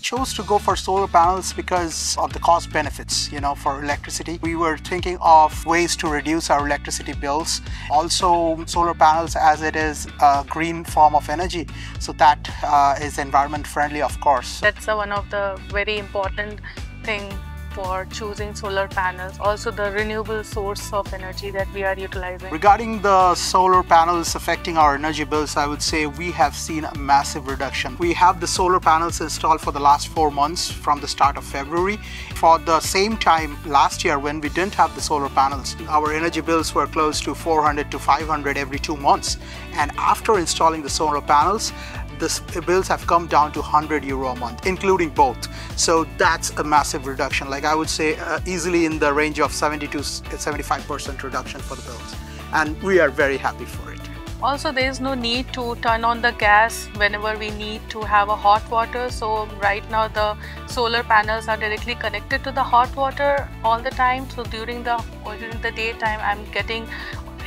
chose to go for solar panels because of the cost benefits, you know, for electricity. We were thinking of ways to reduce our electricity bills. Also, solar panels as it is a green form of energy, so that uh, is environment friendly, of course. That's uh, one of the very important thing for choosing solar panels, also the renewable source of energy that we are utilizing. Regarding the solar panels affecting our energy bills, I would say we have seen a massive reduction. We have the solar panels installed for the last four months from the start of February. For the same time last year when we didn't have the solar panels, our energy bills were close to 400 to 500 every two months. And after installing the solar panels, the bills have come down to 100 euro a month, including both. So that's a massive reduction. Like I would say uh, easily in the range of 70 to 75% reduction for the bills. And we are very happy for it. Also, there is no need to turn on the gas whenever we need to have a hot water. So right now the solar panels are directly connected to the hot water all the time. So during the during the daytime, I'm getting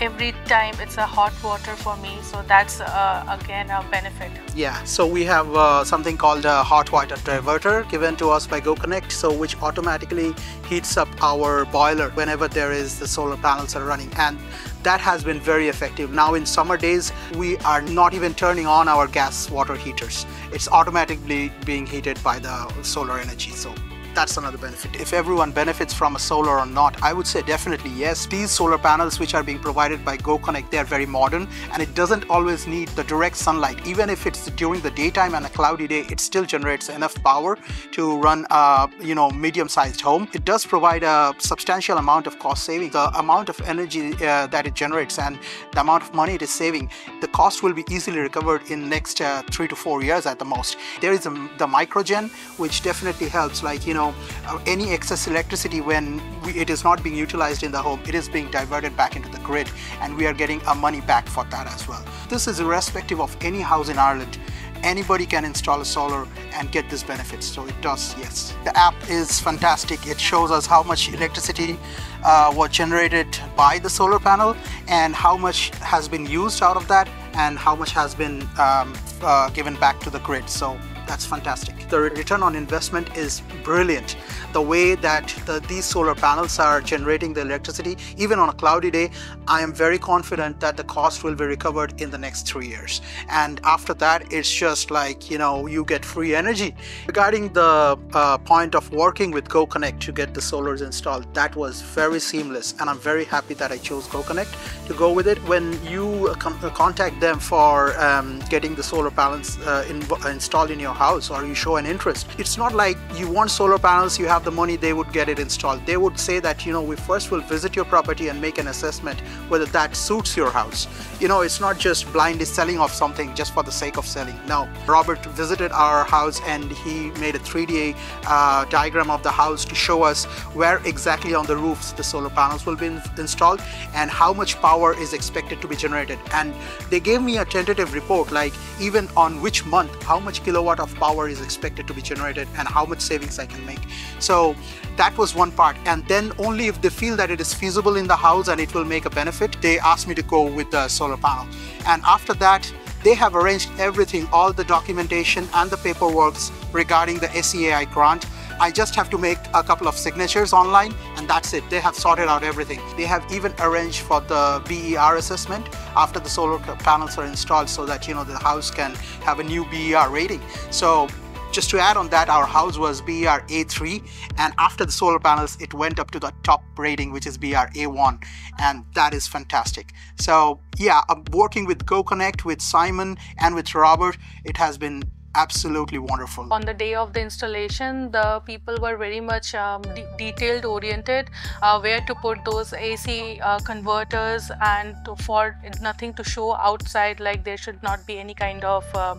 every time it's a hot water for me so that's uh, again a benefit. Yeah so we have uh, something called a hot water diverter given to us by GoKonnect so which automatically heats up our boiler whenever there is the solar panels are running and that has been very effective. Now in summer days we are not even turning on our gas water heaters. It's automatically being heated by the solar energy so that's another benefit. If everyone benefits from a solar or not, I would say definitely yes. These solar panels which are being provided by GoKonnect, they're very modern and it doesn't always need the direct sunlight. Even if it's during the daytime and a cloudy day, it still generates enough power to run a you know medium-sized home. It does provide a substantial amount of cost saving. The amount of energy uh, that it generates and the amount of money it is saving, the cost will be easily recovered in next uh, three to four years at the most. There is a, the microgen, which definitely helps like, you know, know uh, any excess electricity when we, it is not being utilized in the home it is being diverted back into the grid and we are getting our money back for that as well. This is irrespective of any house in Ireland. Anybody can install a solar and get this benefit so it does yes. The app is fantastic. It shows us how much electricity uh, was generated by the solar panel and how much has been used out of that and how much has been um, uh, given back to the grid so that's fantastic. The return on investment is brilliant. The way that the, these solar panels are generating the electricity, even on a cloudy day, I am very confident that the cost will be recovered in the next three years. And after that, it's just like, you know, you get free energy. Regarding the uh, point of working with GoKonnect to get the solars installed, that was very seamless. And I'm very happy that I chose GoKonnect to go with it. When you uh, contact them for um, getting the solar panels uh, in, installed in your house or you show an interest. It's not like you want solar panels, you have the money, they would get it installed. They would say that, you know, we first will visit your property and make an assessment whether that suits your house. You know, it's not just blindly selling off something just for the sake of selling. No, Robert visited our house and he made a 3D uh, diagram of the house to show us where exactly on the roofs the solar panels will be installed and how much power is expected to be generated. And they gave me a tentative report like even on which month, how much kilowatt of power is expected to be generated and how much savings I can make. So that was one part. And then only if they feel that it is feasible in the house and it will make a benefit, they asked me to go with the solar panel. And after that, they have arranged everything, all the documentation and the paperwork regarding the SEAI grant. I just have to make a couple of signatures online and that's it. They have sorted out everything. They have even arranged for the BER assessment after the solar panels are installed so that you know the house can have a new BER rating. So just to add on that, our house was BER A3 and after the solar panels, it went up to the top rating, which is BER A1 and that is fantastic. So yeah, I'm working with GoKonnect, with Simon and with Robert. It has been absolutely wonderful. On the day of the installation, the people were very much um, de detailed oriented, uh, where to put those AC uh, converters and to, for nothing to show outside, like there should not be any kind of uh,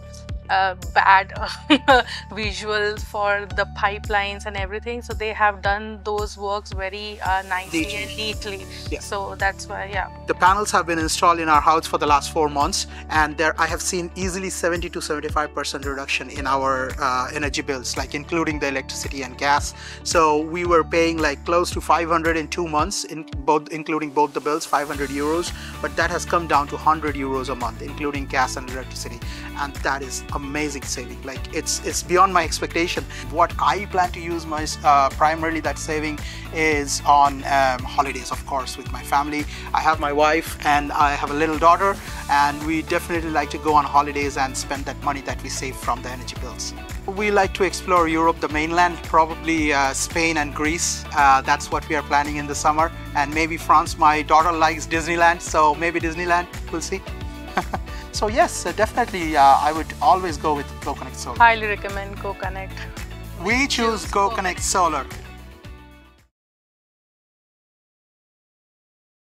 uh, bad visuals for the pipelines and everything so they have done those works very uh, nicely neatly. and neatly yeah. so that's why yeah the panels have been installed in our house for the last four months and there i have seen easily 70 to 75 percent reduction in our uh, energy bills like including the electricity and gas so we were paying like close to 500 in two months in both including both the bills 500 euros but that has come down to 100 euros a month including gas and electricity and that is amazing saving. Like it's it's beyond my expectation. What I plan to use my uh, primarily that saving is on um, holidays, of course, with my family. I have my wife and I have a little daughter, and we definitely like to go on holidays and spend that money that we save from the energy bills. We like to explore Europe, the mainland, probably uh, Spain and Greece. Uh, that's what we are planning in the summer. And maybe France. My daughter likes Disneyland, so maybe Disneyland. We'll see. So yes, uh, definitely uh, I would always go with GoKonnect Solar. Highly recommend GoKonnect. We choose GoKonnect Solar.